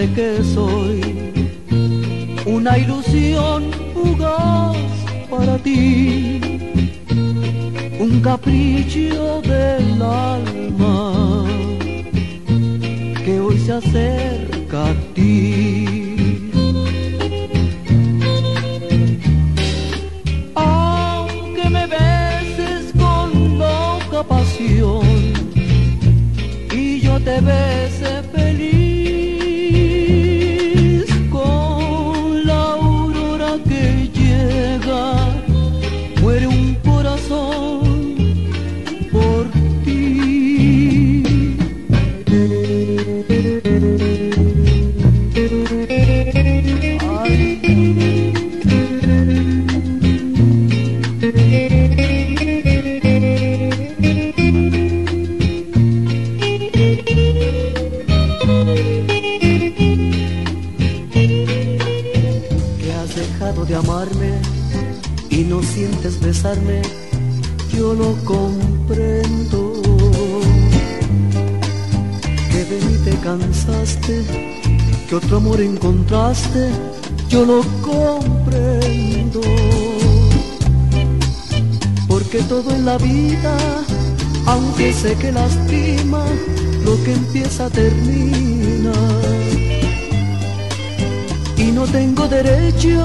sé que soy una ilusión fugaz para ti, un capricho del alma que hoy se acerca a ti. aunque me beses con loca pasión y yo te ves y no sientes besarme, yo no comprendo. Que de mí te cansaste, que otro amor encontraste, yo no comprendo. Porque todo en la vida, aunque sé que lastima, lo que empieza termina. Y no tengo derecho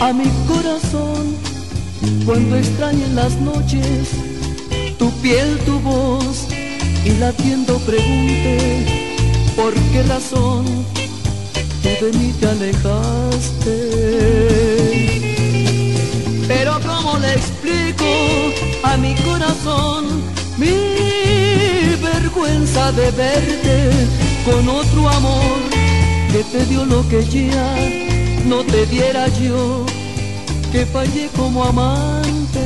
a mi corazón cuando extraña en las noches tu piel, tu voz y latiendo pregunte por qué razón tú de mí te alejaste? Pero ¿cómo le explico a mi corazón mi vergüenza de verte con otro amor que te dio lo que ya no te diera yo, que fallé como amante.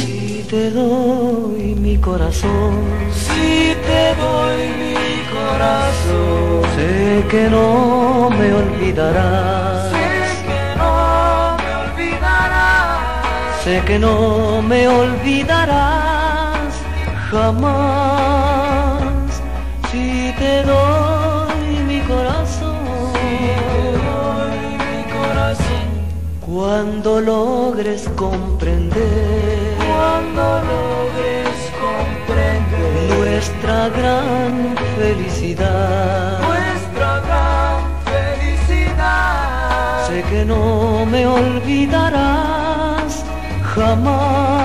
Si te doy mi corazón, si te doy mi corazón, sé que no me olvidarás. Sé que no me olvidarás. Sé que no me olvidarás jamás si te doy cuando logres comprender, cuando logres comprender nuestra gran felicidad, nuestra gran felicidad, sé que no me olvidarás jamás